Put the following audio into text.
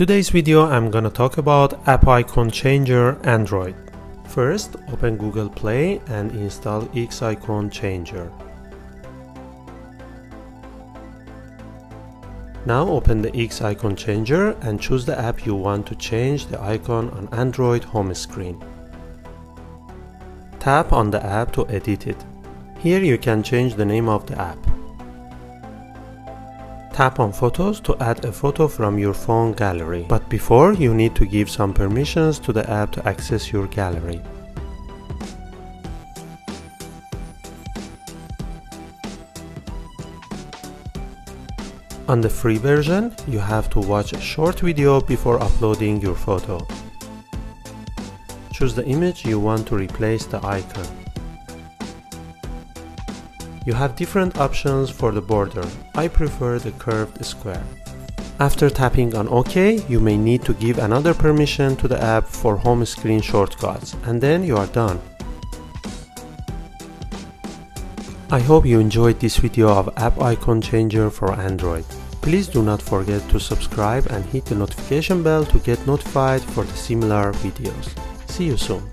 Today's video I'm gonna talk about App Icon Changer Android. First, open Google Play and install X Icon Changer. Now open the X Icon Changer and choose the app you want to change the icon on Android home screen. Tap on the app to edit it. Here you can change the name of the app. Tap on photos to add a photo from your phone gallery. But before, you need to give some permissions to the app to access your gallery. On the free version, you have to watch a short video before uploading your photo. Choose the image you want to replace the icon. You have different options for the border. I prefer the curved square. After tapping on OK, you may need to give another permission to the app for home screen shortcuts, and then you are done. I hope you enjoyed this video of App Icon Changer for Android. Please do not forget to subscribe and hit the notification bell to get notified for the similar videos. See you soon.